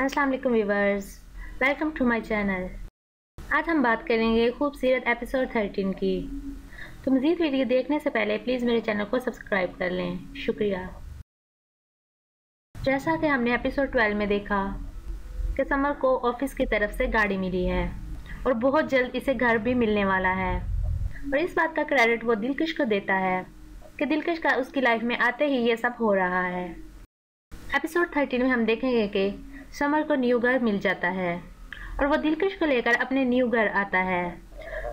अस्सलाम वालेकुम viewers, welcome to my channel. आज हम बात करेंगे खूबसूरत एपिसोड 13 की। तो मज़ीद वीडियो देखने से पहले प्लीज़ मेरे चैनल को सब्सक्राइब कर लें। शुक्रिया। जैसा कि हमने एपिसोड 12 में देखा कि समर को ऑफ़िस की तरफ़ से गाड़ी मिली है और बहुत जल्द इसे घर भी मिलने वाला है। और इस बात का क्रेडिट वो दिलकश को देता है कि दिलकश का उसकी लाइफ में आते ही ये सब हो रहा है। एपिसोड 13 में हम देखेंगे कि समर को न्यू घर मिल जाता है और वो दिलकश को लेकर अपने न्यू घर आता है,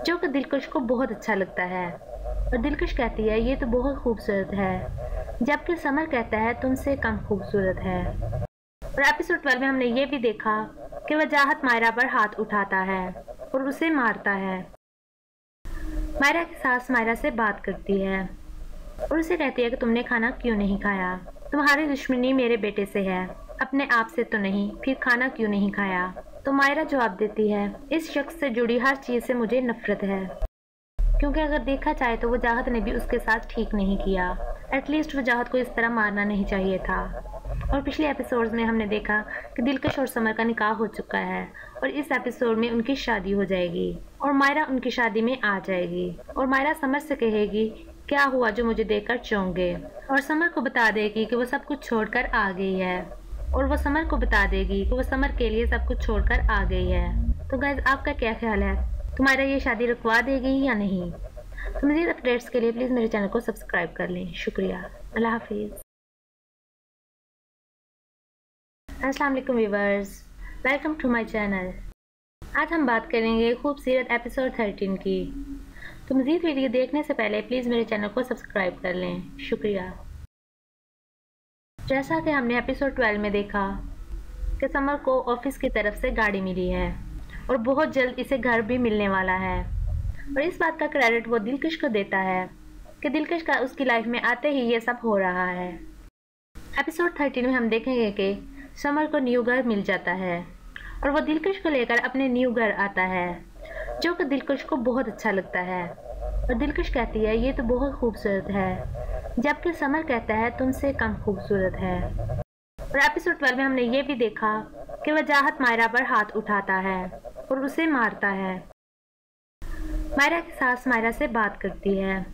जो कि दिलकश को बहुत अच्छा लगता है। और दिलकश कहती है, ये तो बहुत खूबसूरत है। जबकि समर कहता है, तुमसे कम खूबसूरत है। और एपिसोड ट्वेल्व में हमने ये भी देखा कि वह चाहत मायरा पर हाथ उठाता है और उसे मारता है। मायरा की सास मायरा से बात करती है और उसे कहती है कि, तुमने खाना क्यों नहीं खाया? तुम्हारी दुश्मनी मेरे बेटे से है। अपने आप से तो नहीं, फिर खाना क्यों नहीं खाया? तो मायरा जवाब देती है, इस शख्स से जुड़ी हर चीज़ से मुझे नफरत है। क्योंकि अगर देखा जाए तो वो जाहत ने भी उसके साथ ठीक नहीं किया। एटलीस्ट वो जाहत को इस तरह मारना नहीं चाहिए था। और पिछले एपिसोड्स में हमने देखा कि दिलकश और समर का निकाह हो चुका है और इस एपिसोड में उनकी शादी हो जाएगी और मायरा उनकी शादी में आ जाएगी। और मायरा समर से कहेगी, क्या हुआ जो मुझे देखकर चौंक? गए और समर को बता देगी कि वो सब कुछ छोड़कर आ गई है। और वो समर को बता देगी कि वो समर के लिए सब कुछ छोड़कर आ गई है। तो गैस आपका क्या ख्याल है? तुम्हारा ये शादी रुकवा देगी या नहीं? तो मजीद अपडेट्स के लिए प्लीज़ मेरे चैनल को सब्सक्राइब कर लें। शुक्रिया। अल्लाह हाफिज़। अस्सलाम वालेकुम viewers welcome to my channel आज हम बात करेंगे खूबसूरत एपिसोड 13 की। तो मज़ीद वीडियो देखने से पहले प्लीज़ मेरे चैनल को सब्सक्राइब कर लें। शुक्रिया। जैसा कि हमने एपिसोड 12 में देखा कि समर को ऑफ़िस की तरफ़ से गाड़ी मिली है और बहुत जल्द इसे घर भी मिलने वाला है। और इस बात का क्रेडिट वो दिलकश को देता है कि दिलकश का उसकी लाइफ में आते ही ये सब हो रहा है। एपिसोड 13 में हम देखेंगे कि समर को न्यू घर मिल जाता है और वो दिलकश को लेकर अपने न्यू घर आता है, जो कि दिलकश को बहुत अच्छा लगता है। और दिलकश कहती है, ये तो बहुत खूबसूरत है। जबकि समर कहता है, तुमसे कम खूबसूरत है। और एपिसोड ट्वेल्व में हमने ये भी देखा कि वह चाहत मायरा पर हाथ उठाता है और उसे मारता है। मायरा की सास मायरा से बात करती है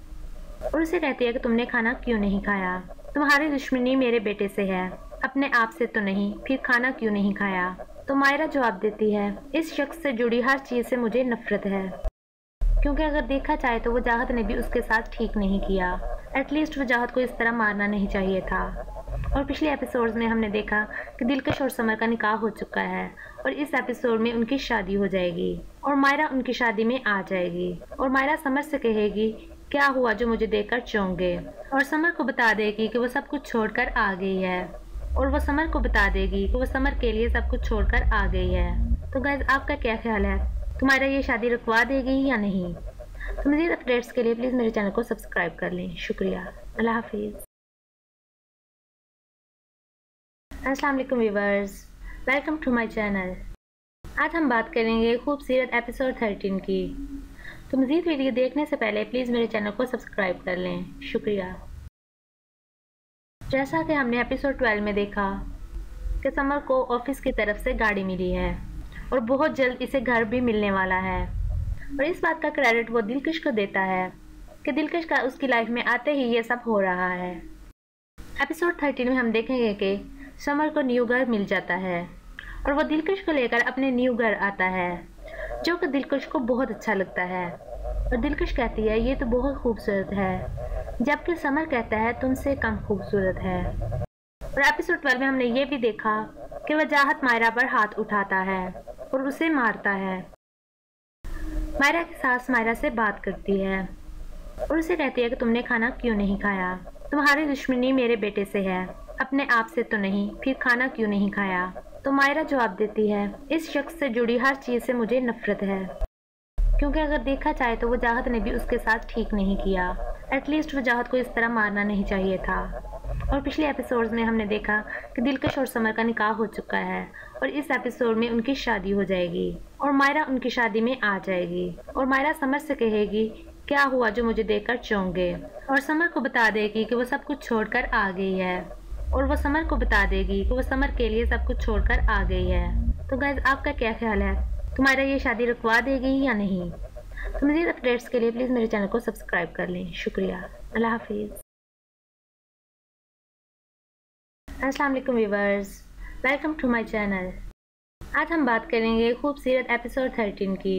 और उसे कहती है कि, तुमने खाना क्यों नहीं खाया? तुम्हारी दुश्मनी मेरे बेटे से है। अपने आप से तो नहीं, फिर खाना क्यों नहीं खाया? तो मायरा जवाब देती है, इस शख्स से जुड़ी हर चीज़ से मुझे नफरत है। क्योंकि अगर देखा जाए तो वो चाहत ने भी उसके साथ ठीक नहीं किया। एटलीस्ट वो चाहत को इस तरह मारना नहीं चाहिए था। और पिछले एपिसोड्स में हमने देखा कि दिलकश और समर का निकाह हो चुका है और इस एपिसोड में उनकी शादी हो जाएगी और मायरा उनकी शादी में आ जाएगी और मायरा समर से कहेगी, क्या हुआ जो मुझे देखकर चौंक गए और समर को बता देगी कि वो सब कुछ छोड़कर आ गई है। और वो समर को बता देगी कि वो समर के लिए सब कुछ छोड़कर आ गई है। तो गैस आपका क्या ख्याल है? तुम्हारा ये शादी रुकवा देगी या नहीं? तो मज़ीद अपडेट्स के लिए प्लीज़ मेरे चैनल को सब्सक्राइब कर लें। शुक्रिया। अल्लाह हाफिज़। अस्सलाम वालेकुम viewers welcome to my channel आज हम बात करेंगे खूबसूरत एपिसोड 13 की। तो मज़ीद वीडियो देखने से पहले प्लीज़ मेरे चैनल को सब्सक्राइब कर लें। शुक्रिया। जैसा कि हमने एपिसोड 12 में देखा, कि समर को ऑफ़िस की तरफ़ से गाड़ी मिली है। और बहुत जल्द इसे घर भी मिलने वाला है। और इस बात का क्रेडिट वो दिलकश को देता है कि दिलकश का उसकी लाइफ में आते ही ये सब हो रहा है। एपिसोड थर्टीन में हम देखेंगे कि समर को न्यू घर मिल जाता है और वो दिलकश को लेकर अपने न्यू घर आता है, जो कि दिलकश को बहुत अच्छा लगता है। और दिलकश कहती है, ये तो बहुत खूबसूरत है, जबकि समर कहता है, तुमसे कम खूबसूरत है। और एपिसोड ट्वेल्व में हमने ये भी देखा कि वह चाहत मायरा पर हाथ उठाता है। और उसे मारता है। मायरा की सास मायरा से बात करती है और उसे कहती है कि तुमने खाना क्यों नहीं खाया? तुम्हारी दुश्मनी मेरे बेटे से है। अपने आप से तो नहीं, फिर खाना क्यों नहीं खाया? तो मायरा जवाब देती है, इस शख्स से जुड़ी हर चीज़ से मुझे नफरत है। क्योंकि अगर देखा जाए तो वो चाहत ने भी उसके साथ ठीक नहीं किया। एटलीस्ट वो चाहत को इस तरह मारना नहीं चाहिए था। और पिछले एपिसोड्स में हमने देखा कि दिलकश और समर का निकाह हो चुका है और इस एपिसोड में उनकी शादी हो जाएगी और मायरा उनकी शादी में आ जाएगी और मायरा समर से कहेगी, क्या हुआ जो मुझे देखकर चौंक? गए और समर को बता देगी कि वो सब कुछ छोड़कर आ गई है और वो समर को बता देगी कि वो समर के लिए सब कुछ छोड़कर आ गई है। तो गैस आपका क्या ख्याल है? तुम्हारा ये शादी रुकवा देगी या नहीं? तो मज़ीद अपडेट्स के लिए प्लीज़ मेरे चैनल को सब्सक्राइब कर लें। शुक्रिया। अल्लाह हाफिज़। अस्सलाम वालेकुम viewers welcome to my channel आज हम बात करेंगे खूबसूरत एपिसोड 13 की।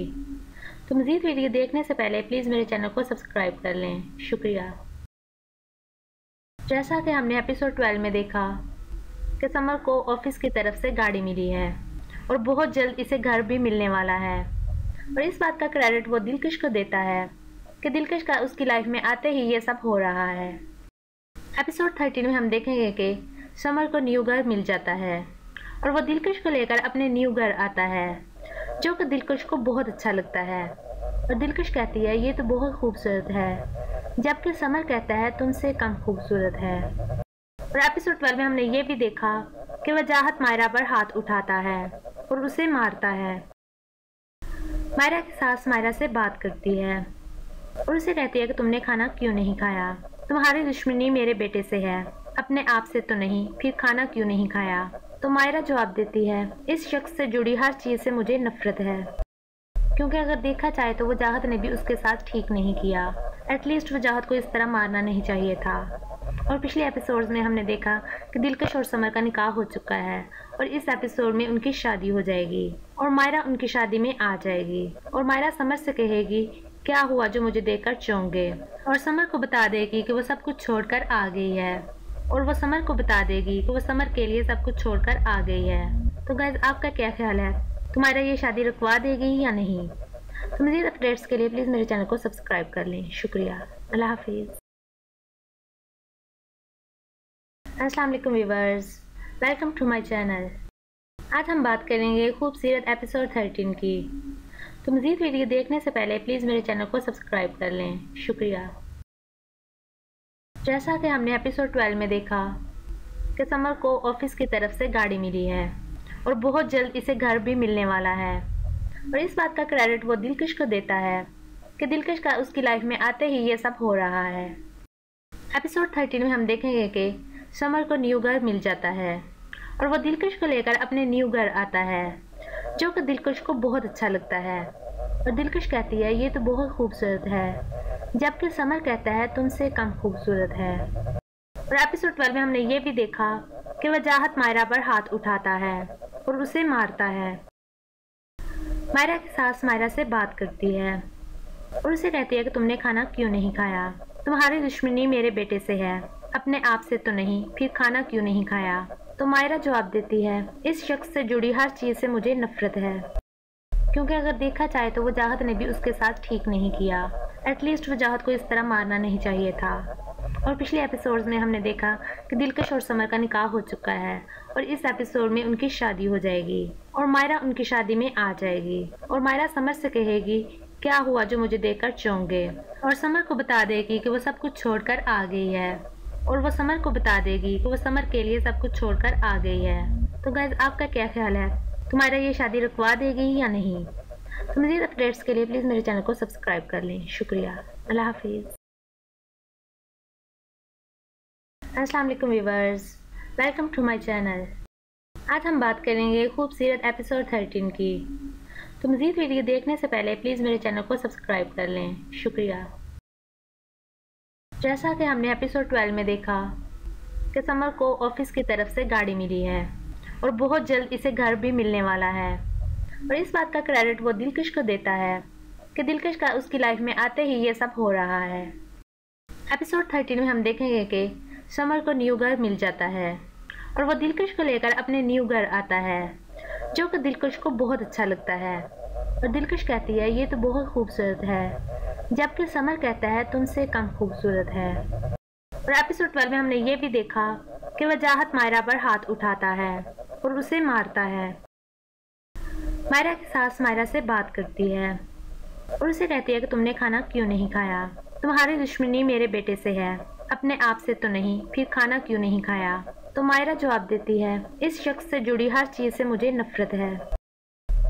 तो मज़ीद वीडियो देखने से पहले प्लीज़ मेरे चैनल को सब्सक्राइब कर लें। शुक्रिया। जैसा कि हमने एपिसोड 12 में देखा कि समर को ऑफ़िस की तरफ़ से गाड़ी मिली है और बहुत जल्द इसे घर भी मिलने वाला है। और इस बात का क्रेडिट वो दिलकश को देता है कि दिलकश का उसकी लाइफ में आते ही ये सब हो रहा है। एपिसोड 13 में हम देखेंगे कि समर को न्यू घर मिल जाता है और वो दिलकश को लेकर अपने न्यू घर आता है, जो कि दिलकश को बहुत अच्छा लगता है। और दिलकश कहती है, ये तो बहुत खूबसूरत है। जबकि समर कहता है, तुमसे कम खूबसूरत है। और एपिसोड ट्वेल्व में हमने ये भी देखा कि वह जाहत मायरा पर हाथ उठाता है और उसे मारता है। मायरा की सास मायरा से बात करती है और उसे कहती है कि, तुमने खाना क्यों नहीं खाया? तुम्हारी दुश्मनी मेरे बेटे से है। अपने आप से तो नहीं, फिर खाना क्यों नहीं खाया? तो मायरा जवाब देती है, इस शख्स से जुड़ी हर चीज़ से मुझे नफरत है। क्योंकि अगर देखा जाए तो वो जाहत ने भी उसके साथ ठीक नहीं किया। एटलीस्ट वो जाहत को इस तरह मारना नहीं चाहिए था। और पिछले एपिसोड्स में हमने देखा कि दिलकश और समर का निकाह हो चुका है और इस एपिसोड में उनकी शादी हो जाएगी और मायरा उनकी शादी में आ जाएगी। और मायरा समर से कहेगी, क्या हुआ जो मुझे देखकर चौंक? गए और समर को बता देगी कि वो सब कुछ छोड़कर आ गई है। और वो समर को बता देगी कि वो समर के लिए सब कुछ छोड़कर आ गई है। तो गैस आपका क्या ख्याल है? तुम्हारा ये शादी रुकवा देगी या नहीं? तो मज़ीद अपडेट्स के लिए प्लीज़ मेरे चैनल को सब्सक्राइब कर लें। शुक्रिया। अल्लाह हाफिज़। अस्सलाम वालेकुम viewers welcome to my channel आज हम बात करेंगे खूबसूरत एपिसोड 13 की। तो मज़ीद वीडियो देखने से पहले प्लीज़ मेरे चैनल को सब्सक्राइब कर लें। शुक्रिया। जैसा कि हमने एपिसोड 12 में देखा कि समर को ऑफ़िस की तरफ़ से गाड़ी मिली है और बहुत जल्द इसे घर भी मिलने वाला है। और इस बात का क्रेडिट वो दिलकश को देता है कि दिलकश का उसकी लाइफ में आते ही ये सब हो रहा है। एपिसोड 13 में हम देखेंगे कि समर को न्यू घर मिल जाता है और वो दिलकश को लेकर अपने न्यू घर आता है, जो कि दिलकश को बहुत अच्छा लगता है। और दिलकश कहती है, ये तो बहुत खूबसूरत है। जबकि समर कहता है, तुमसे कम खूबसूरत है। और एपिसोड ट्वेल्व में हमने ये भी देखा कि वह जाहत मायरा पर हाथ उठाता है और उसे मारता है। मायरा की सास मायरा से बात करती है और उसे कहती है कि, तुमने खाना क्यों नहीं खाया? तुम्हारी दुश्मनी मेरे बेटे से है। अपने आप से तो नहीं, फिर खाना क्यों नहीं खाया? तो मायरा जवाब देती है, इस शख्स से जुड़ी हर चीज़ से मुझे नफरत है। क्योंकि अगर देखा जाए तो वो जाहत ने भी उसके साथ ठीक नहीं किया। एटलीस्ट वो जाहत को इस तरह मारना नहीं चाहिए था। और पिछले एपिसोड्स में हमने देखा कि दिलकश और समर का निकाह हो चुका है और इस एपिसोड में उनकी शादी हो जाएगी और मायरा उनकी शादी में आ जाएगी और मायरा समर से कहेगी, क्या हुआ जो मुझे देखकर चौंक? गए और समर को बता देगी कि वो सब कुछ छोड़कर आ गई है। और वो समर को बता देगी कि वो समर के लिए सब कुछ छोड़कर आ गई है। तो गैस आपका क्या ख्याल है? तुम्हारा ये शादी रुकवा देगी या नहीं? तो मज़ीद अपडेट्स के लिए प्लीज़ मेरे चैनल को सब्सक्राइब कर लें। शुक्रिया। अल्लाह हाफिज़। अस्सलाम वालेकुम viewers. Welcome to my channel. आज हम बात करेंगे खूबसूरत एपिसोड 13 की। तो मज़ीद वीडियो देखने से पहले प्लीज़ मेरे चैनल को सब्सक्राइब कर लें। शुक्रिया। जैसा कि हमने एपिसोड 12 में देखा कि समर को ऑफ़िस की तरफ़ से गाड़ी मिली है और बहुत जल्द इसे घर भी मिलने वाला है। और इस बात का क्रेडिट वो दिलकश को देता है कि दिलकश का उसकी लाइफ में आते ही ये सब हो रहा है। एपिसोड थर्टीन में हम देखेंगे कि समर को न्यू घर मिल जाता है और वो दिलकश को लेकर अपने न्यू घर आता है, जो कि दिलकश को बहुत अच्छा लगता है। और दिलकश कहती है, ये तो बहुत खूबसूरत है, जबकि समर कहता है, तुमसे कम खूबसूरत है। और एपिसोड ट्वेल्व में हमने ये भी देखा कि वह जाहत मायरा पर हाथ उठाता है और उसे मारता है। मायरा की सास मायरा से बात करती है और उसे कहती है कि तुमने खाना क्यों नहीं खाया? तुम्हारी दुश्मनी मेरे बेटे से है। अपने आप से तो नहीं, फिर खाना क्यों नहीं खाया? तो मायरा जवाब देती है, इस शख्स से जुड़ी हर चीज़ से मुझे नफरत है।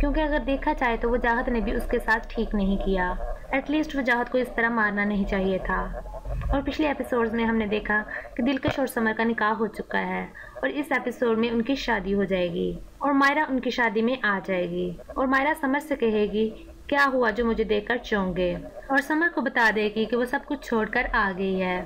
क्योंकि अगर देखा जाए तो वो जाहत ने भी उसके साथ ठीक नहीं किया। एटलीस्ट वो जाहत को इस तरह मारना नहीं चाहिए था। और पिछले एपिसोड्स में हमने देखा कि दिलकश और समर का निकाह हो चुका है और इस एपिसोड में उनकी शादी हो जाएगी और मायरा उनकी शादी में आ जाएगी और मायरा समर से कहेगी, क्या हुआ जो मुझे देखकर चौंक? गए और समर को बता देगी कि वो सब कुछ छोड़कर आ गई है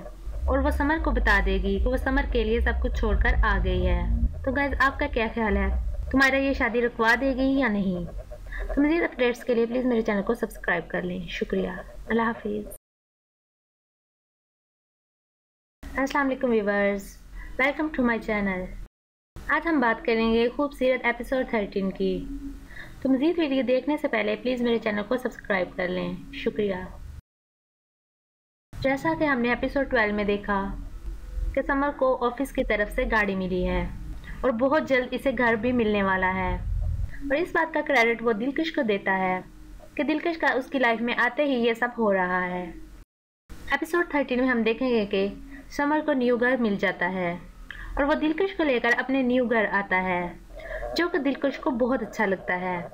और वो समर को बता देगी कि वो समर के लिए सब कुछ छोड़कर आ गई है। तो गैस आपका क्या ख्याल है? तुम्हारा ये शादी रुकवा देगी या नहीं? तो मज़ीद अपडेट्स के लिए प्लीज़ मेरे चैनल को सब्सक्राइब कर लें। शुक्रिया। अल्लाह हाफिज़। अस्सलाम वालेकुम viewers welcome to my channel आज हम बात करेंगे खूबसूरत एपिसोड 13 की। तो मज़ीद वीडियो देखने से पहले प्लीज़ मेरे चैनल को सब्सक्राइब कर लें। शुक्रिया। जैसा कि हमने एपिसोड 12 में देखा कि समर को ऑफ़िस की तरफ़ से गाड़ी मिली है और बहुत जल्द इसे घर भी मिलने वाला है। और इस बात का क्रेडिट वो दिलकश को देता है कि दिलकश का उसकी लाइफ में आते ही ये सब हो रहा है। एपिसोड 13 में हम देखेंगे कि समर को न्यू घर मिल जाता है और वो दिलकश को लेकर अपने न्यू घर आता है, जो कि दिलकश को बहुत अच्छा लगता है।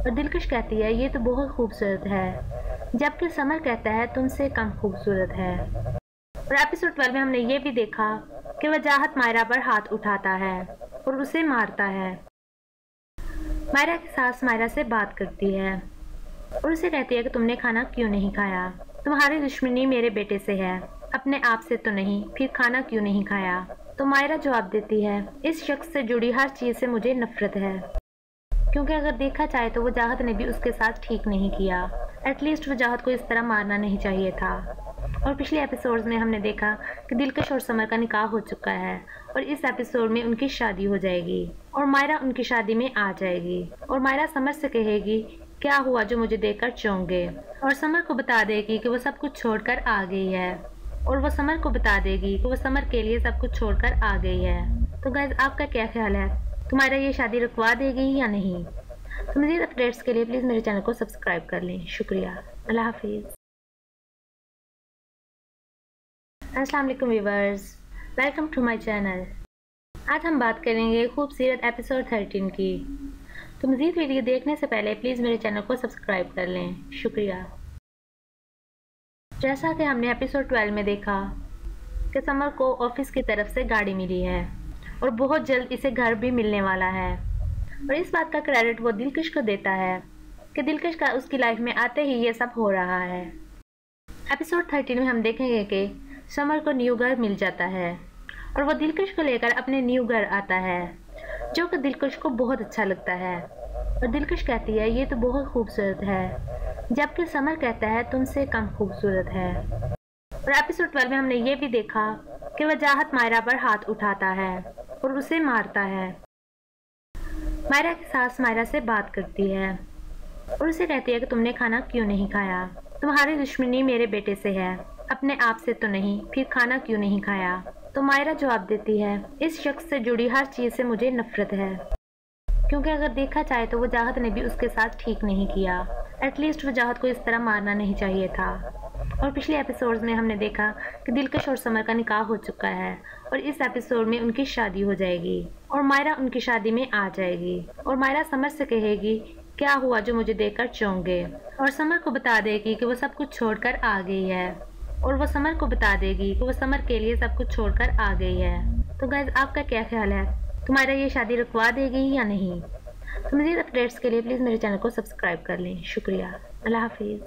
और दिलकश कहती है, ये तो बहुत खूबसूरत है। जबकि समर कहता है, तुमसे कम खूबसूरत है। और एपिसोड ट्वेल्व में हमने ये भी देखा कि वह जाहत मायरा पर हाथ उठाता है और उसे मारता है। मायरा की सास मायरा से बात करती है और उसे कहती है कि, तुमने खाना क्यों नहीं खाया? तुम्हारी दुश्मनी मेरे बेटे से है। अपने आप से तो नहीं, फिर खाना क्यों नहीं खाया? तो मायरा जवाब देती है, इस शख्स से जुड़ी हर चीज़ से मुझे नफरत है। क्योंकि अगर देखा जाए तो वो जाहत ने भी उसके साथ ठीक नहीं किया। एटलीस्ट वो जाहत को इस तरह मारना नहीं चाहिए था। और पिछले एपिसोड्स में हमने देखा कि दिलकश और समर का निकाह हो चुका है और इस एपिसोड में उनकी शादी हो जाएगी और मायरा उनकी शादी में आ जाएगी। और मायरा समर से कहेगी, क्या हुआ जो मुझे देखकर चौंक? गए और समर को बता देगी कि वो सब कुछ छोड़कर आ गई है। और वो समर को बता देगी कि वो समर के लिए सब कुछ छोड़कर आ गई है। तो गैस आपका क्या ख्याल है? तुम्हारा ये शादी रुकवा देगी या नहीं? तो मज़ीद अपडेट्स के लिए प्लीज़ मेरे चैनल को सब्सक्राइब कर लें। शुक्रिया। अल्लाह हाफिज़। अस्सलाम वालेकुम viewers welcome to my channel आज हम बात करेंगे खूबसूरत एपिसोड 13 की। तो मज़ीद वीडियो देखने से पहले प्लीज़ मेरे चैनल को सब्सक्राइब कर लें। शुक्रिया। जैसा कि हमने एपिसोड 12 में देखा कि समर को ऑफ़िस की तरफ़ से गाड़ी मिली है और बहुत जल्द इसे घर भी मिलने वाला है। और इस बात का क्रेडिट वो दिलकश को देता है कि दिलकश का उसकी लाइफ में आते ही ये सब हो रहा है। एपिसोड 13 में हम देखेंगे कि समर को न्यू घर मिल जाता है और वो दिलकश को लेकर अपने न्यू घर आता है, जो कि दिलकश को बहुत अच्छा लगता है। और दिलकश कहती है, ये तो बहुत खूबसूरत है। जबकि समर कहता है, तुमसे कम खूबसूरत है। और एपिसोड ट्वेल्व में हमने ये भी देखा कि वह जाहत मायरा पर हाथ उठाता है और उसे मारता है। मायरा की सास मायरा से बात करती है और उसे कहती है कि, तुमने खाना क्यों नहीं खाया? तुम्हारी दुश्मनी मेरे बेटे से है। अपने आप से तो नहीं, फिर खाना क्यों नहीं खाया? तो मायरा जवाब देती है, इस शख्स से जुड़ी हर चीज़ से मुझे नफरत है। क्योंकि अगर देखा जाए तो वो जाहत ने भी उसके साथ ठीक नहीं किया। एटलीस्ट वो जाहत को इस तरह मारना नहीं चाहिए था। और पिछले एपिसोड्स में हमने देखा कि दिलकश और समर का निकाह हो चुका है और इस एपिसोड में उनकी शादी हो जाएगी और मायरा उनकी शादी में आ जाएगी और मायरा समर से कहेगी, क्या हुआ जो मुझे देखकर चौंक गए और समर को बता देगी कि वो सब कुछ छोड़कर आ गई है। और वो समर को बता देगी कि वो समर के लिए सब कुछ छोड़कर आ गई है। तो गैस आपका क्या ख्याल है? तुम्हारा ये शादी रुकवा देगी या नहीं? तो मज़ीद अपडेट्स के लिए प्लीज़ मेरे चैनल को सब्सक्राइब कर लें। शुक्रिया। अल्लाह हाफिज़।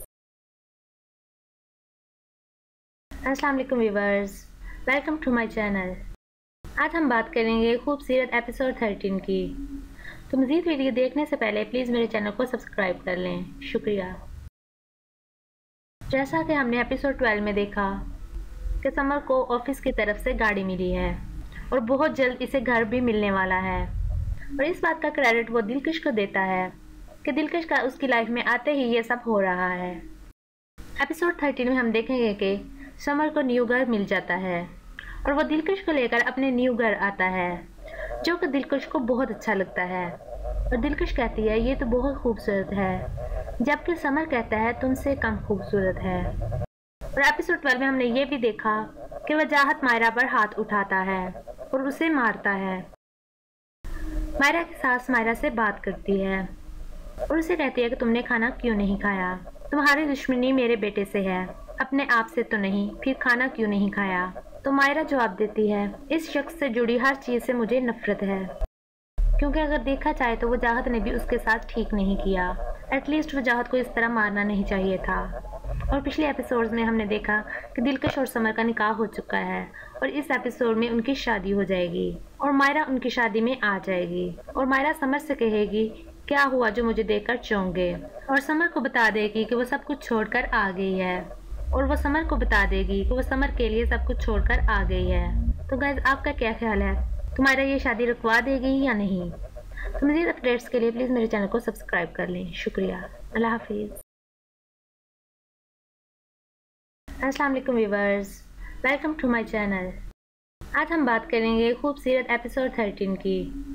अस्सलाम वालेकुम viewers welcome to my channel आज हम बात करेंगे खूबसूरत एपिसोड 13 की। तो मज़ीद वीडियो देखने से पहले प्लीज़ मेरे चैनल को सब्सक्राइब कर लें। शुक्रिया। जैसा कि हमने एपिसोड 12 में देखा, कि समर को ऑफ़िस की तरफ़ से गाड़ी मिली है। और बहुत जल्द इसे घर भी मिलने वाला है। और इस बात का क्रेडिट वो दिलकश को देता है कि दिलकश का उसकी लाइफ में आते ही ये सब हो रहा है। एपिसोड थर्टीन में हम देखेंगे कि समर को न्यू घर मिल जाता है और वो दिलकश को लेकर अपने न्यू घर आता है, जो कि दिलकश को बहुत अच्छा लगता है। और दिलकश कहती है, ये तो बहुत खूबसूरत है, जबकि समर कहता है, तुमसे कम खूबसूरत है। और एपिसोड ट्वेल्व में हमने ये भी देखा कि वह जाहत मायरा पर हाथ उठाता है। और उसे मारता है। मायरा की सास मायरा से बात करती है और उसे कहती है कि तुमने खाना क्यों नहीं खाया? तुम्हारी दुश्मनी मेरे बेटे से है। अपने आप से तो नहीं, फिर खाना क्यों नहीं खाया? तो मायरा जवाब देती है, इस शख्स से जुड़ी हर चीज़ से मुझे नफरत है। क्योंकि अगर देखा जाए तो वो चाहत ने भी उसके साथ ठीक नहीं किया। एटलीस्ट वो चाहत को इस तरह मारना नहीं चाहिए था। और पिछले एपिसोड्स में हमने देखा कि दिलकश और समर का निकाह हो चुका है। और इस एपिसोड में उनकी शादी हो जाएगी। और मायरा उनकी शादी में आ जाएगी। और मायरा समर से कहेगी, क्या हुआ जो मुझे देखकर चौंक? गए और समर को बता देगी कि वो सब कुछ छोड़कर आ गई है। और वो समर को बता देगी कि वो समर के लिए सब कुछ छोड़कर आ गई है। तो गैस आपका क्या ख्याल है? तुम्हारा ये शादी रुकवा देगी या नहीं? तो मज़ीद अपडेट्स के लिए प्लीज़ मेरे चैनल को सब्सक्राइब कर लें। शुक्रिया। अल्लाह हाफिज़। अस्सलाम वालेकुम viewers welcome to my channel. आज हम बात करेंगे खूबसूरत एपिसोड 13 की।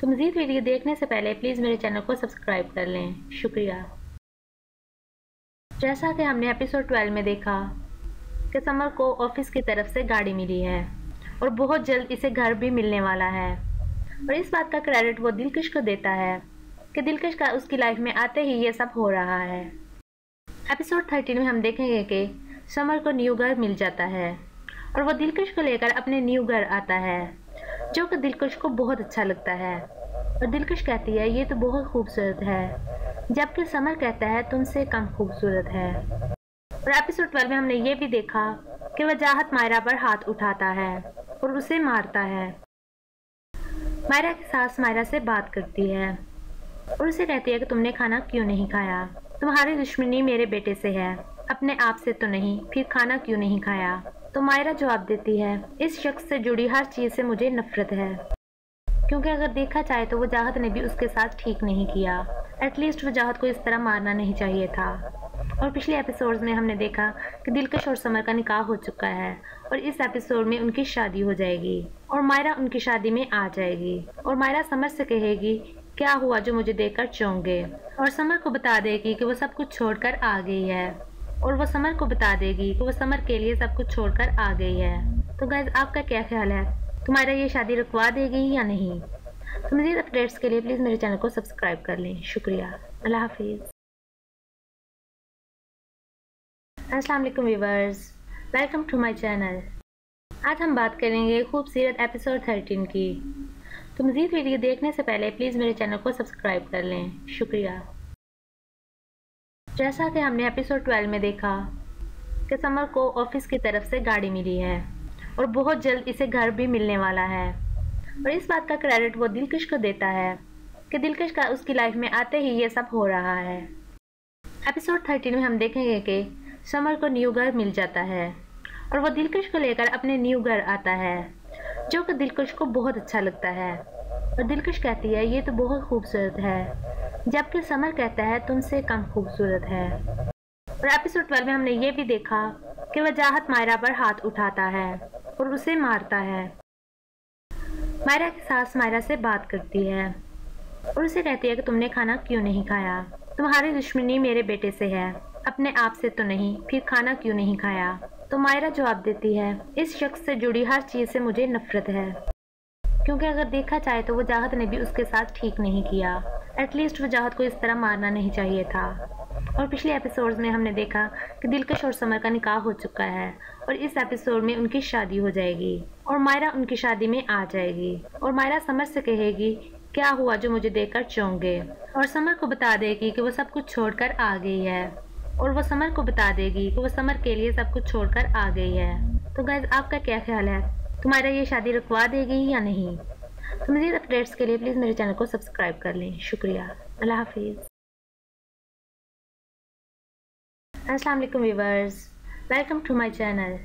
तो मज़ीद वीडियो देखने से पहले प्लीज़ मेरे चैनल को सब्सक्राइब कर लें। शुक्रिया। जैसा कि हमने एपिसोड 12 में देखा कि समर को ऑफ़िस की तरफ़ से गाड़ी मिली है और बहुत जल्द इसे घर भी मिलने वाला है। और इस बात का क्रेडिट वो दिलकश को देता है कि दिलकश का उसकी लाइफ में आते ही ये सब हो रहा है। एपिसोड थर्टीन में हम देखेंगे कि समर को न्यू घर मिल जाता है। और वो दिलकश को लेकर अपने न्यू घर आता है, जो कि दिलकश को बहुत अच्छा लगता है। और दिलकश कहती है, ये तो बहुत खूबसूरत है, जबकि समर कहता है, तुमसे कम खूबसूरत है। और एपिसोड ट्वेल्व में हमने ये भी देखा कि वह जाहत मायरा पर हाथ उठाता है और उसे मारता है। मायरा की सास मायरा से बात करती है और उसे कहती है कि, तुमने खाना क्यों नहीं खाया? तुम्हारी दुश्मनी मेरे बेटे से है, अपने आप से तो नहीं, फिर खाना क्यों नहीं खाया? तो मायरा जवाब देती है, इस शख्स से जुड़ी हर चीज़ से मुझे नफरत है। क्योंकि अगर देखा जाए तो वो जाहत ने भी उसके साथ ठीक नहीं किया। एटलीस्ट वो जाहत को इस तरह मारना नहीं चाहिए था। और पिछले एपिसोड्स में हमने देखा कि दिलकश और समर का निकाह हो चुका है और इस एपिसोड में उनकी शादी हो जाएगी और मायरा उनकी शादी में आ जाएगी। और मायरा समर से कहेगी, क्या हुआ जो मुझे देखकर चौंक? गए और समर को बता देगी कि वो सब कुछ छोड़कर आ गई है। और वो समर को बता देगी कि वो समर के लिए सब कुछ छोड़कर आ गई है। तो गैस आपका क्या ख्याल है? तुम्हारा ये शादी रुकवा देगी या नहीं? तो मज़ीद अपडेट्स के लिए प्लीज़ मेरे चैनल को सब्सक्राइब कर लें। शुक्रिया। अल्लाह हाफिज़। अस्सलाम वालेकुम viewers welcome to my channel आज हम बात करेंगे खूबसूरत एपिसोड 13 की। तो मज़ीद वीडियो देखने से पहले प्लीज़ मेरे चैनल को सब्सक्राइब कर लें। शुक्रिया। जैसा कि हमने एपिसोड 12 में देखा कि समर को ऑफ़िस की तरफ़ से गाड़ी मिली है और बहुत जल्द इसे घर भी मिलने वाला है। और इस बात का क्रेडिट वो दिलकश को देता है कि दिलकश का उसकी लाइफ में आते ही ये सब हो रहा है। एपिसोड 13 में हम देखेंगे कि समर को न्यू घर मिल जाता है और वो दिलकश को लेकर अपने न्यू घर आता है, जो कि दिलकश को बहुत अच्छा लगता है। और दिलकश कहती है, ये तो बहुत खूबसूरत है। जबकि समर कहता है, तुमसे कम खूबसूरत है। और एपिसोड ट्वेल्व में हमने ये भी देखा कि वह जाहत मायरा पर हाथ उठाता है और उसे मारता है। मायरा की सास मायरा से बात करती है और उसे कहती है कि, तुमने खाना क्यों नहीं खाया? तुम्हारी दुश्मनी मेरे बेटे से है। अपने आप से तो नहीं, फिर खाना क्यों नहीं खाया? तो मायरा जवाब देती है, इस शख्स से जुड़ी हर चीज़ से मुझे नफरत है। क्योंकि अगर देखा जाए तो वो चाहत ने भी उसके साथ ठीक नहीं किया। एटलीस्ट वो चाहत को इस तरह मारना नहीं चाहिए था। और पिछले एपिसोड्स में हमने देखा कि दिलकश और समर का निकाह हो चुका है और इस एपिसोड में उनकी शादी हो जाएगी और मायरा उनकी शादी में आ जाएगी और मायरा समर से कहेगी, क्या हुआ जो मुझे देखकर चौंक गए और समर को बता देगी कि वो सब कुछ छोड़कर आ गई है। और वो समर को बता देगी कि वो समर के लिए सब कुछ छोड़कर आ गई है। तो गैस आपका क्या ख्याल है? तुम्हारा ये शादी रुकवा देगी या नहीं? तो मज़ीद अपडेट्स के लिए प्लीज़ मेरे चैनल को सब्सक्राइब कर लें। शुक्रिया। अल्लाह हाफिज़। अस्सलाम वालेकुम viewers. Welcome to my channel.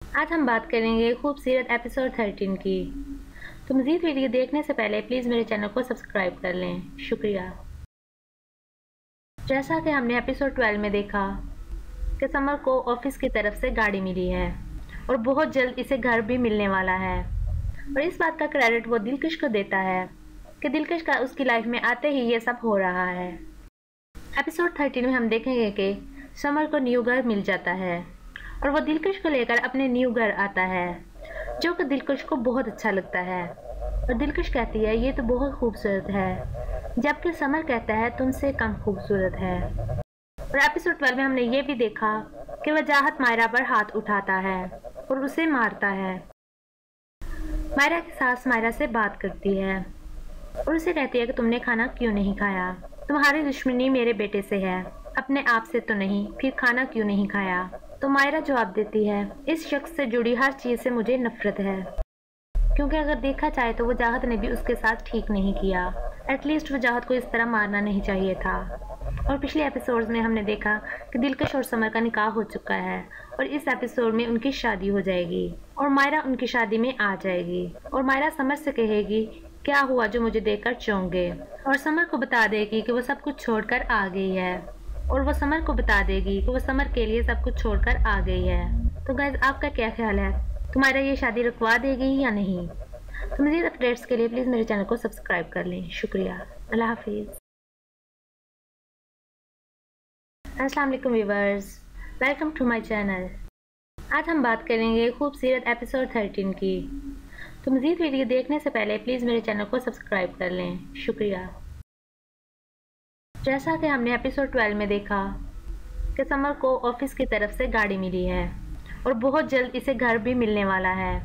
आज हम बात करेंगे खूबसूरत एपिसोड 13 की। तो मज़ीद वीडियो देखने से पहले प्लीज़ मेरे चैनल को सब्सक्राइब कर लें। शुक्रिया। जैसा कि हमने एपिसोड 12 में देखा कि समर को ऑफ़िस की तरफ़ से गाड़ी मिली है और बहुत जल्द इसे घर भी मिलने वाला है। और इस बात का क्रेडिट वो दिलकश को देता है कि दिलकश का उसकी लाइफ में आते ही ये सब हो रहा है। एपिसोड 13 में हम देखेंगे कि समर को न्यू घर मिल जाता है और वो दिलकश को लेकर अपने न्यू घर आता है, जो कि दिलकश को बहुत अच्छा लगता है। और दिलकश कहती है, ये तो बहुत खूबसूरत है, जबकि समर कहता है, तुमसे कम खूबसूरत है। और एपिसोड ट्वेल्व में हमने ये भी देखा कि वजाहत मायरा पर हाथ उठाता है और उसे मारता है। मायरा की सास मायरा से बात करती है। और उसे कहती है कि तुमने खाना क्यों नहीं खाया? तुम्हारी दुश्मनी मेरे बेटे से है। अपने आप से तो नहीं, फिर खाना क्यों नहीं खाया? तो मायरा जवाब देती है, इस शख्स से जुड़ी हर चीज़ से मुझे नफरत है। क्योंकि अगर देखा जाए तो वजाहत ने भी उसके साथ ठीक नहीं किया। एटलीस्ट वजाहत को इस तरह मारना नहीं चाहिए था। और पिछले एपिसोड्स में हमने देखा कि दिलकश और समर का निकाह हो चुका है, और इस एपिसोड में उनकी शादी हो जाएगी। और मायरा उनकी शादी में आ जाएगी। और मायरा समर से कहेगी, क्या हुआ जो मुझे देखकर चौंक? गए और समर को बता देगी कि वो सब कुछ छोड़कर आ गई है। और वो समर को बता देगी कि वो समर के लिए सब कुछ छोड़कर आ गई है। तो गैस आपका क्या ख्याल है? तुम्हारा ये शादी रुकवा देगी या नहीं? तो मज़ीद अपडेट्स के लिए प्लीज़ मेरे चैनल को सब्सक्राइब कर लें। शुक्रिया। अल्लाह हाफिज़। अस्सलाम वालेकुम viewers welcome to my channel आज हम बात करेंगे खूबसूरत एपिसोड 13 की। तो मज़ीद वीडियो देखने से पहले प्लीज़ मेरे चैनल को सब्सक्राइब कर लें। शुक्रिया। जैसा कि हमने एपिसोड 12 में देखा कि समर को ऑफ़िस की तरफ़ से गाड़ी मिली है और बहुत जल्द इसे घर भी मिलने वाला है।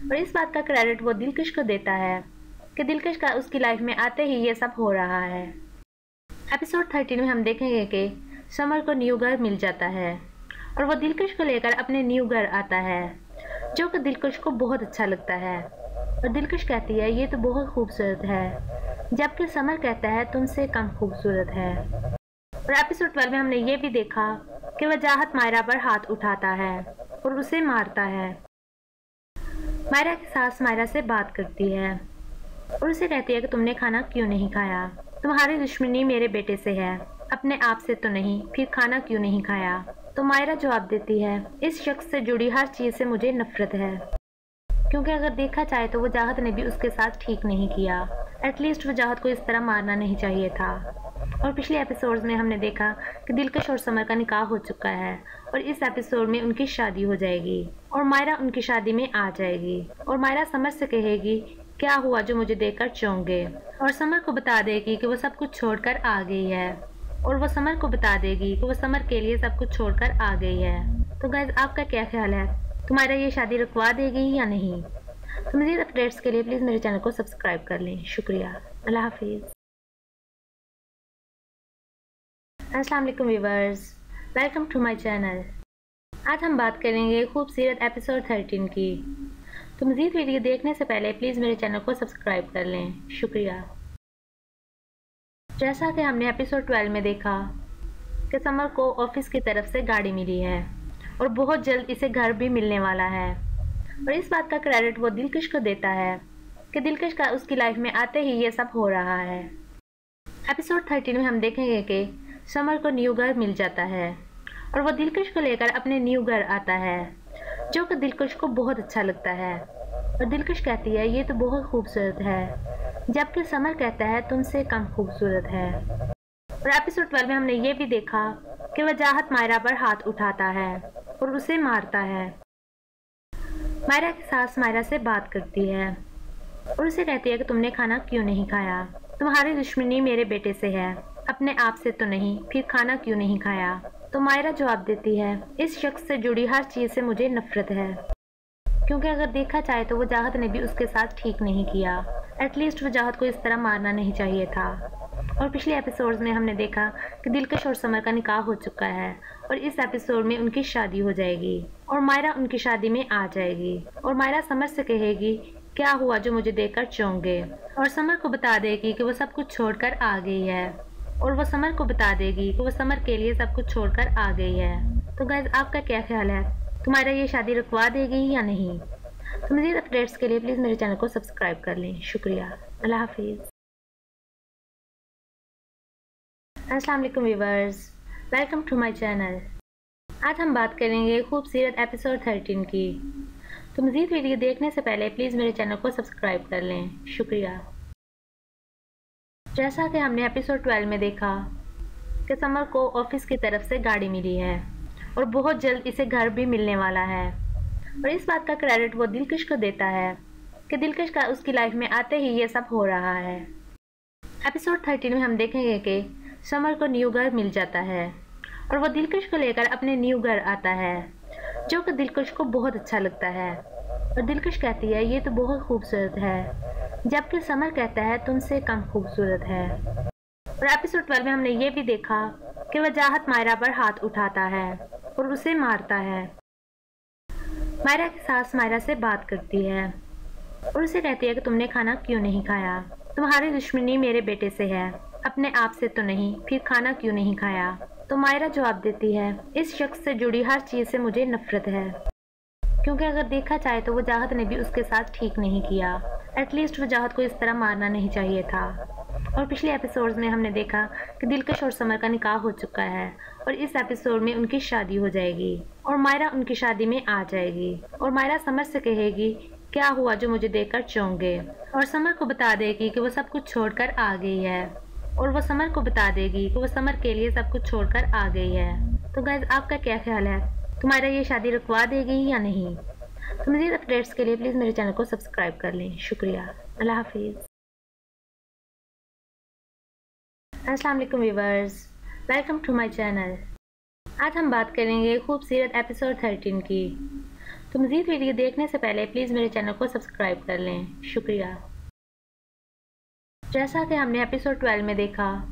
और इस बात का क्रेडिट वो दिलकश को देता है कि दिलकश का उसकी लाइफ में आते ही ये सब हो रहा है। एपिसोड थर्टीन में हम देखेंगे कि समर को न्यू घर मिल जाता है। और वो दिलकश को लेकर अपने न्यू घर आता है, जो कि दिलकश को बहुत अच्छा लगता है। और दिलकश कहती है, ये तो बहुत खूबसूरत है, जबकि समर कहता है, तुमसे कम खूबसूरत है। और एपिसोड ट्वेल्व में हमने ये भी देखा कि वजाहत मायरा पर हाथ उठाता है और उसे मारता है। मायरा की सास मायरा से बात करती है और उसे कहती है कि, तुमने खाना क्यों नहीं खाया? तुम्हारी दुश्मनी मेरे बेटे से है, अपने आप से तो नहीं, फिर खाना क्यों नहीं खाया? तो मायरा जवाब देती है, इस शख्स से जुड़ी हर चीज़ से मुझे नफरत है। क्योंकि अगर देखा जाए तो वजाहत ने भी उसके साथ ठीक नहीं किया। एटलीस्ट वजाहत को इस तरह मारना नहीं चाहिए था। और पिछले एपिसोड्स में हमने देखा कि दिलकश और समर का निकाह हो चुका है और इस एपिसोड में उनकी शादी हो जाएगी और मायरा उनकी शादी में आ जाएगी। और मायरा समर से कहेगी, क्या हुआ जो मुझे देखकर चौंक? गए और समर को बता देगी कि वो सब कुछ छोड़कर आ गई है। और वो समर को बता देगी कि वो समर के लिए सब कुछ छोड़कर आ गई है। तो गैस आपका क्या ख्याल है? तुम्हारा ये शादी रुकवा देगी या नहीं? तो मज़ीद अपडेट्स के लिए प्लीज़ मेरे चैनल को सब्सक्राइब कर लें। शुक्रिया। अल्लाह हाफिज़। अस्सलाम वालेकुम viewers welcome to my channel आज हम बात करेंगे खूबसूरत एपिसोड 13 की। तो मज़ीद वीडियो देखने से पहले प्लीज़ मेरे चैनल को सब्सक्राइब कर लें। शुक्रिया। जैसा कि हमने एपिसोड 12 में देखा कि समर को ऑफ़िस की तरफ़ से गाड़ी मिली है और बहुत जल्द इसे घर भी मिलने वाला है। और इस बात का क्रेडिट वो दिलकश को देता है कि दिलकश का उसकी लाइफ में आते ही ये सब हो रहा है। एपिसोड 13 में हम देखेंगे कि समर को न्यू घर मिल जाता है और वो दिलकश को लेकर अपने न्यू घर आता है, जो कि दिलकश को बहुत अच्छा लगता है। और दिलकश कहती है, ये तो बहुत खूबसूरत है। जबकि समर कहता है, तुमसे कम खूबसूरत है। और एपिसोड ट्वेल्व में हमने ये भी देखा कि वजाहत मायरा पर हाथ उठाता है और उसे मारता है। मायरा की सास मायरा से बात करती है और उसे कहती है कि, तुमने खाना क्यों नहीं खाया? तुम्हारी दुश्मनी मेरे बेटे से है। अपने आप से तो नहीं, फिर खाना क्यों नहीं खाया? तो मायरा जवाब देती है, इस शख्स से जुड़ी हर चीज़ से मुझे नफरत है। क्योंकि अगर देखा जाए तो वजाहत ने भी उसके साथ ठीक नहीं किया। एटलीस्ट वजाहत को इस तरह मारना नहीं चाहिए था। और पिछले एपिसोड्स में हमने देखा कि दिलकश और समर का निकाह हो चुका है और इस एपिसोड में उनकी शादी हो जाएगी और मायरा उनकी शादी में आ जाएगी और मायरा समर से कहेगी, क्या हुआ जो मुझे देखकर चौंक गए और समर को बता देगी कि वो सब कुछ छोड़कर आ गई है। और वो समर को बता देगी कि वो समर के लिए सब कुछ छोड़कर आ गई है। तो गैस आपका क्या ख्याल है? तुम्हारा ये शादी रुकवा देगी या नहीं? तो मज़ीद अपडेट्स के लिए प्लीज़ मेरे चैनल को सब्सक्राइब कर लें। शुक्रिया। अल्लाह हाफिज़। अस्सलाम वालेकुम viewers welcome to my channel आज हम बात करेंगे खूबसूरत एपिसोड 13 की। तो मज़ीद वीडियो देखने से पहले प्लीज़ मेरे चैनल को सब्सक्राइब कर लें। शुक्रिया। जैसा कि हमने एपिसोड 12 में देखा, कि समर को ऑफ़िस की तरफ़ से गाड़ी मिली है। और बहुत जल्द इसे घर भी मिलने वाला है। और इस बात का क्रेडिट वो दिलकश को देता है कि दिलकश का उसकी लाइफ में आते ही ये सब हो रहा है। एपिसोड 13 में हम देखेंगे कि समर को न्यू घर मिल जाता है और वो दिलकश को लेकर अपने न्यू घर आता है, जो कि दिलकश को बहुत अच्छा लगता है। और दिलकश कहती है, ये तो बहुत खूबसूरत है, जबकि समर कहता है, तुमसे कम खूबसूरत है। और एपिसोड ट्वेल्व में हमने ये भी देखा कि वजाहत मायरा पर हाथ उठाता है। और उसे मारता है। मायरा की सास मायरा से बात करती है और उसे कहती है कि तुमने खाना क्यों नहीं खाया? तुम्हारी दुश्मनी मेरे बेटे से है। अपने आप से तो नहीं, फिर खाना क्यों नहीं खाया? तो मायरा जवाब देती है, इस शख्स से जुड़ी हर चीज़ से मुझे नफरत है। क्योंकि अगर देखा जाए तो वजाहत ने भी उसके साथ ठीक नहीं किया। एटलीस्ट वजाहत को इस तरह मारना नहीं चाहिए था। और पिछले एपिसोड्स में हमने देखा कि दिलकश और समर का निकाह हो चुका है और इस एपिसोड में उनकी शादी हो जाएगी और मायरा उनकी शादी में आ जाएगी और मायरा समर से कहेगी, क्या हुआ जो मुझे देखकर चौंक? गए और समर को बता देगी कि वो सब कुछ छोड़कर आ गई है। और वो समर को बता देगी कि वो समर के लिए सब कुछ छोड़कर आ गई है। तो गैस आपका क्या ख्याल है? तुम्हारा ये शादी रुकवा देगी या नहीं? तो मज़ीद अपडेट्स के लिए प्लीज़ मेरे चैनल को सब्सक्राइब कर लें। शुक्रिया। अल्लाह हाफिज़। अस्सलाम वालेकुम viewers, welcome to my channel. आज हम बात करेंगे खूबसूरत एपिसोड 13 की। तो मज़ीद वीडियो देखने से पहले प्लीज़ मेरे चैनल को सब्सक्राइब कर लें। शुक्रिया। जैसा कि हमने एपिसोड 12 में देखा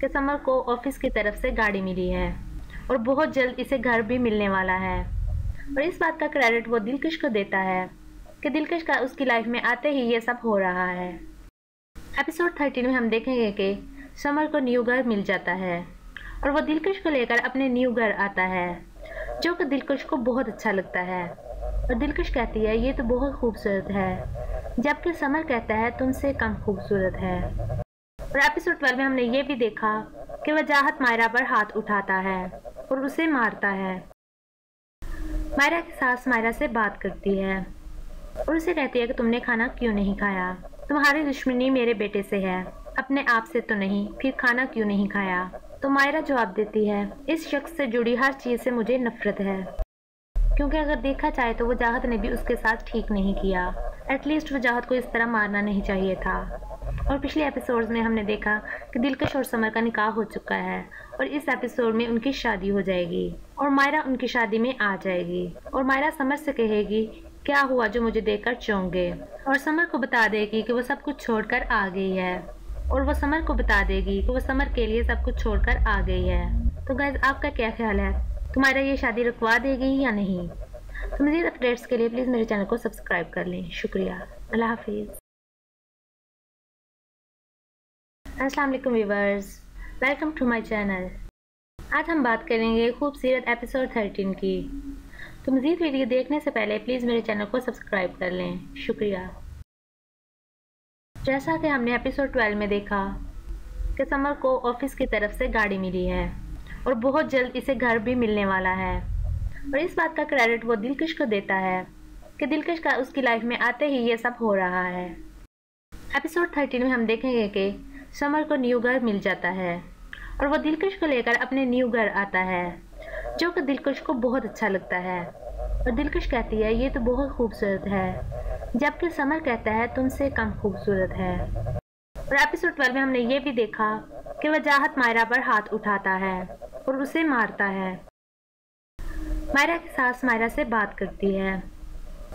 कि समर को ऑफ़िस की तरफ़ से गाड़ी मिली है और बहुत जल्द इसे घर भी मिलने वाला है। और इस बात का क्रेडिट वो दिलकश को देता है कि दिलकश का उसकी लाइफ में आते ही ये सब हो रहा है। एपिसोड 13 में हम देखेंगे कि समर को न्यू घर मिल जाता है और वो दिलकश को लेकर अपने न्यू घर आता है, जो कि दिलकश को बहुत अच्छा लगता है। और दिलकश कहती है, ये तो बहुत खूबसूरत है। जबकि समर कहता है, तुमसे कम खूबसूरत है। और एपिसोड ट्वेल्व में हमने ये भी देखा कि वजाहत मायरा पर हाथ उठाता है और उसे मारता है। मायरा की सास मायरा से बात करती है और उसे कहती है कि, तुमने खाना क्यों नहीं खाया? तुम्हारी दुश्मनी मेरे बेटे से है। अपने आप से तो नहीं, फिर खाना क्यों नहीं खाया? तो मायरा जवाब देती है, इस शख्स से जुड़ी हर चीज़ से मुझे नफरत है। क्योंकि अगर देखा जाए तो वजाहत ने भी उसके साथ ठीक नहीं किया। एटलीस्ट वजाहत को इस तरह मारना नहीं चाहिए था। और पिछले एपिसोड्स में हमने देखा कि दिलकश और समर का निकाह हो चुका है और इस एपिसोड में उनकी शादी हो जाएगी और मायरा उनकी शादी में आ जाएगी। और मायरा समर से कहेगी, क्या हुआ जो मुझे देखकर चौंक? गए और समर को बता देगी कि वो सब कुछ छोड़कर आ गई है। और वो समर को बता देगी कि वो समर के लिए सब कुछ छोड़कर आ गई है। तो गैस आपका क्या ख्याल है? तुम्हारा ये शादी रुकवा देगी या नहीं? तो मज़ीद अपडेट्स के लिए प्लीज़ मेरे चैनल को सब्सक्राइब कर लें। शुक्रिया। अल्लाह हाफिज़। अस्सलाम वालेकुम viewers welcome to my channel आज हम बात करेंगे खूबसूरत एपिसोड 13 की। तो मज़ीद वीडियो देखने से पहले प्लीज़ मेरे चैनल को सब्सक्राइब कर लें। शुक्रिया। जैसा कि हमने एपिसोड 12 में देखा कि समर को ऑफ़िस की तरफ़ से गाड़ी मिली है और बहुत जल्द इसे घर भी मिलने वाला है। और इस बात का क्रेडिट वो दिलकश को देता है कि दिलकश का उसकी लाइफ में आते ही ये सब हो रहा है। एपिसोड 13 में हम देखेंगे कि समर को न्यू घर मिल जाता है और वो दिलकश को लेकर अपने न्यू घर आता है, जो कि दिलकश को बहुत अच्छा लगता है। और दिलकश कहती है, ये तो बहुत खूबसूरत है। जबकि समर कहता है, तुमसे कम खूबसूरत है। और एपिसोड ट्वेल्व में हमने ये भी देखा कि वजाहत मायरा पर हाथ उठाता है और उसे मारता है। मायरा की सास मायरा से बात करती है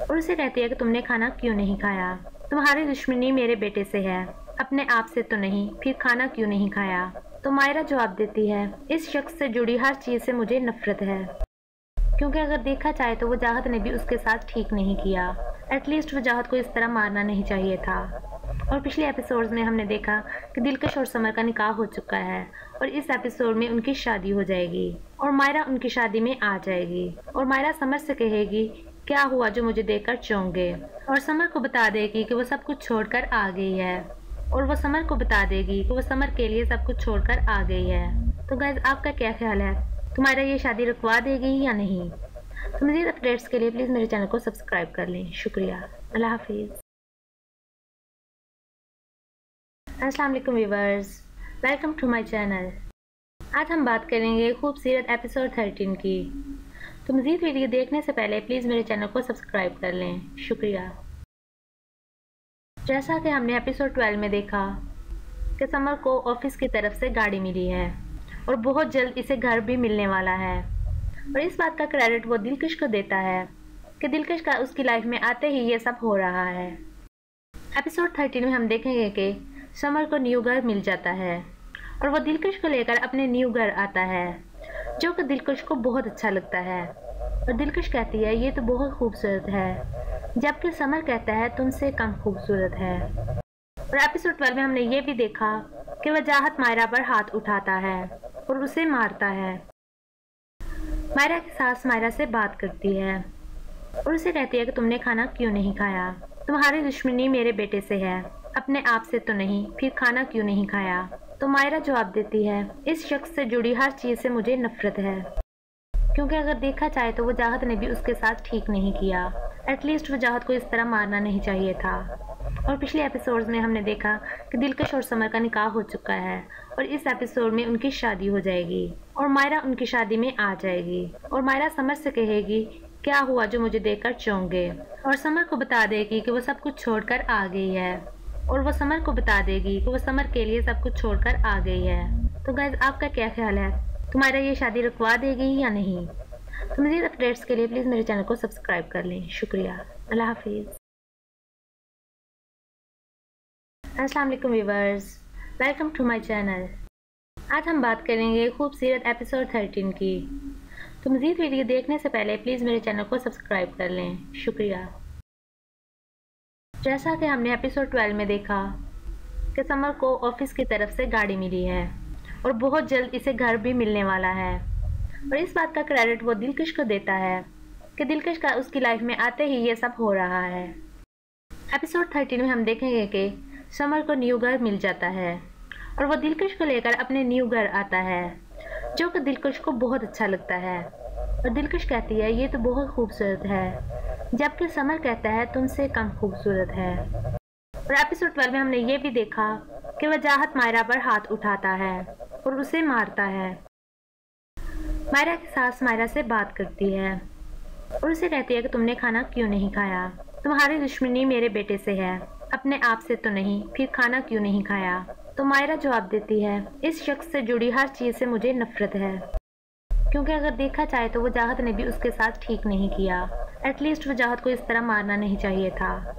और उसे कहती है कि, तुमने खाना क्यों नहीं खाया? तुम्हारी दुश्मनी मेरे बेटे से है। अपने आप से तो नहीं, फिर खाना क्यों नहीं खाया? तो मायरा जवाब देती है, इस शख्स से जुड़ी हर चीज़ से मुझे नफरत है। क्योंकि अगर देखा जाए तो वजाहत ने भी उसके साथ ठीक नहीं किया। एटलीस्ट वजाहत को इस तरह मारना नहीं चाहिए था। और पिछले एपिसोड्स में हमने देखा कि दिलकश और समर का निकाह हो चुका है और इस एपिसोड में उनकी शादी हो जाएगी और मायरा उनकी शादी में आ जाएगी और मायरा समर से कहेगी, क्या हुआ जो मुझे देखकर चौंक गए और समर को बता देगी कि वो सब कुछ छोड़कर आ गई है। और वो समर को बता देगी कि वो समर के लिए सब कुछ छोड़कर आ गई है। तो गैस आपका क्या ख्याल है? तुम्हारा ये शादी रुकवा देगी या नहीं? तो मज़ीद अपडेट्स के लिए प्लीज़ मेरे चैनल को सब्सक्राइब कर लें। शुक्रिया। अल्लाह हाफिज़। अस्सलाम वालेकुम viewers welcome to my channel आज हम बात करेंगे खूबसूरत एपिसोड 13 की। तो मज़ीद वीडियो देखने से पहले प्लीज़ मेरे चैनल को सब्सक्राइब कर लें। शुक्रिया। जैसा कि हमने एपिसोड 12 में देखा, कि समर को ऑफ़िस की तरफ़ से गाड़ी मिली है। और बहुत जल्द इसे घर भी मिलने वाला है। और इस बात का क्रेडिट वो दिलकश को देता है कि दिलकश का उसकी लाइफ में आते ही ये सब हो रहा है। एपिसोड थर्टीन में हम देखेंगे कि समर को न्यू घर मिल जाता है और वो दिलकश को लेकर अपने न्यू घर आता है, जो कि दिलकश को बहुत अच्छा लगता है। और दिलकश कहती है, ये तो बहुत खूबसूरत है, जबकि समर कहता है, तुमसे कम खूबसूरत है। और एपिसोड ट्वेल्व में हमने ये भी देखा कि वजाहत मायरा पर हाथ उठाता है। और उसे मारता है। मायरा की सास मायरा से बात करती है और उसे कहती है कि तुमने खाना क्यों नहीं खाया? तुम्हारी दुश्मनी मेरे बेटे से है। अपने आप से तो नहीं, फिर खाना क्यों नहीं खाया? तो मायरा जवाब देती है, इस शख्स से जुड़ी हर चीज़ से मुझे नफरत है। क्योंकि अगर देखा जाए तो वजाहत ने भी उसके साथ ठीक नहीं किया। एटलीस्ट वजाहत को इस तरह मारना नहीं चाहिए था। और पिछले एपिसोड्स में हमने देखा कि दिलकश और समर का निकाह हो चुका है और इस एपिसोड में उनकी शादी हो जाएगी और मायरा उनकी शादी में आ जाएगी और मायरा समर से कहेगी, क्या हुआ जो मुझे देखकर चौंक? गए और समर को बता देगी कि वो सब कुछ छोड़कर आ गई है और वो समर को बता देगी कि वो समर के लिए सब कुछ छोड़कर आ गई है। तो गैस आपका क्या ख्याल है? तुम्हारा ये शादी रुकवा देगी या नहीं? तो मज़ीद अपडेट्स के लिए प्लीज़ मेरे चैनल को सब्सक्राइब कर लें। शुक्रिया। अल्लाह हाफिज़। अस्सलाम वालेकुम viewers welcome to my channel आज हम बात करेंगे खूबसूरत एपिसोड 13 की। तो मज़ीद वीडियो देखने से पहले प्लीज़ मेरे चैनल को सब्सक्राइब कर लें। शुक्रिया। जैसा कि हमने एपिसोड 12 में देखा कि समर को ऑफ़िस की तरफ़ से गाड़ी मिली है और बहुत जल्द इसे घर भी मिलने वाला है। और इस बात का क्रेडिट वो दिलकश को देता है कि दिलकश का उसकी लाइफ में आते ही ये सब हो रहा है। एपिसोड 13 में हम देखेंगे कि समर को न्यू घर मिल जाता है और वो दिलकश को लेकर अपने न्यू घर आता है, जो कि दिलकश को बहुत अच्छा लगता है। और दिलकश कहती है, ये तो बहुत खूबसूरत है। जबकि समर कहता है, तुमसे कम खूबसूरत है। और एपिसोड ट्वेल्व में हमने ये भी देखा कि वजाहत मायरा पर हाथ उठाता है और उसे मारता है। मायरा की सास मायरा से बात करती है और उसे कहती है कि, तुमने खाना क्यों नहीं खाया? तुम्हारी दुश्मनी मेरे बेटे से है। अपने आप से तो नहीं, फिर खाना क्यों नहीं खाया? तो मायरा जवाब देती है, इस शख्स से जुड़ी हर चीज़ से मुझे नफरत है। क्योंकि अगर देखा जाए तो वजाहत ने भी उसके साथ ठीक नहीं किया। एटलीस्ट वजाहत को इस तरह मारना नहीं चाहिए था।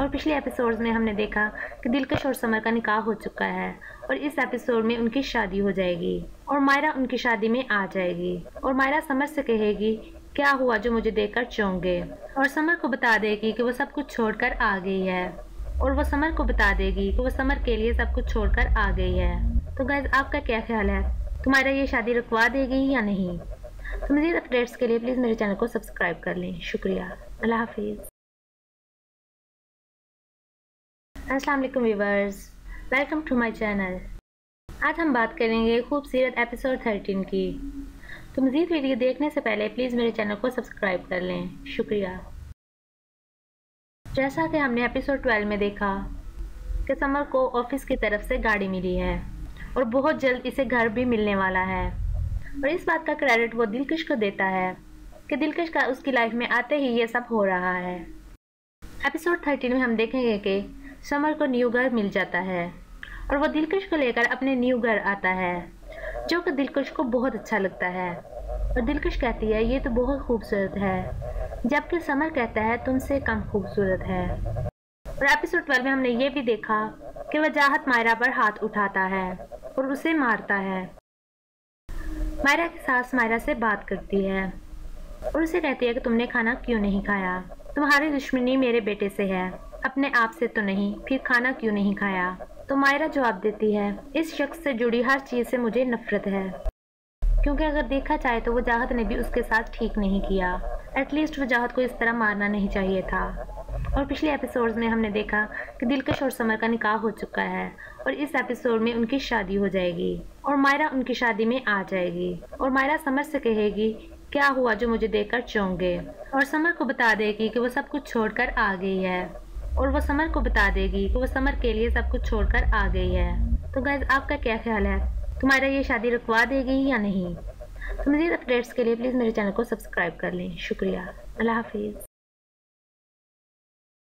और पिछले एपिसोड्स में हमने देखा कि दिलकश और समर का निकाह हो चुका है और इस एपिसोड में उनकी शादी हो जाएगी और मायरा उनकी शादी में आ जाएगी। और मायरा समर से कहेगी, क्या हुआ जो मुझे देखकर चौंक? गए और समर को बता देगी कि वो सब कुछ छोड़कर आ गई है। और वो समर को बता देगी कि वो समर के लिए सब कुछ छोड़कर आ गई है। तो गैस आपका क्या ख्याल है? तुम्हारा ये शादी रुकवा देगी या नहीं? तो मज़ीद अपडेट्स के लिए प्लीज़ मेरे चैनल को सब्सक्राइब कर लें। शुक्रिया। अल्लाह हाफिज़। अस्सलाम वालेकुम viewers welcome to my channel आज हम बात करेंगे खूबसूरत एपिसोड 13 की। तो मज़ीद वीडियो देखने से पहले प्लीज़ मेरे चैनल को सब्सक्राइब कर लें। शुक्रिया। जैसा कि हमने एपिसोड 12 में देखा कि समर को ऑफ़िस की तरफ़ से गाड़ी मिली है और बहुत जल्द इसे घर भी मिलने वाला है। और इस बात का क्रेडिट वो दिलकश को देता है कि दिलकश का उसकी लाइफ में आते ही ये सब हो रहा है। एपिसोड 13 में हम देखेंगे कि समर को न्यू घर मिल जाता है और वो दिलकश को लेकर अपने न्यू घर आता है, जो कि दिलकश को बहुत अच्छा लगता है। और दिलकश कहती है, ये तो बहुत खूबसूरत है। जबकि समर कहता है, तुमसे कम खूबसूरत है। और एपिसोड ट्वेल्व में हमने ये भी देखा कि वजाहत मायरा पर हाथ उठाता है और उसे मारता है। मायरा की सास मायरा से बात करती है और उसे कहती है कि, तुमने खाना क्यों नहीं खाया? तुम्हारी दुश्मनी मेरे बेटे से है। अपने आप से तो नहीं, फिर खाना क्यों नहीं खाया? तो मायरा जवाब देती है, इस शख्स से जुड़ी हर चीज़ से मुझे नफरत है। क्योंकि अगर देखा जाए तो वजाहत ने भी उसके साथ ठीक नहीं किया। एटलीस्ट वजाहत को इस तरह मारना नहीं चाहिए था। और पिछले एपिसोड्स में हमने देखा कि दिलकश और समर का निकाह हो चुका है और इस एपिसोड में उनकी शादी हो जाएगी और मायरा उनकी शादी में आ जाएगी और मायरा समर से कहेगी, क्या हुआ जो मुझे देखकर चौंक गए और समर को बता देगी कि वो सब कुछ छोड़कर आ गई है। और वो समर को बता देगी कि वो समर के लिए सब कुछ छोड़कर आ गई है। तो गैस आपका क्या ख्याल है? तुम्हारा ये शादी रुकवा देगी या नहीं? तो मज़ीद अपडेट्स के लिए प्लीज़ मेरे चैनल को सब्सक्राइब कर लें। शुक्रिया। अल्लाह हाफिज़।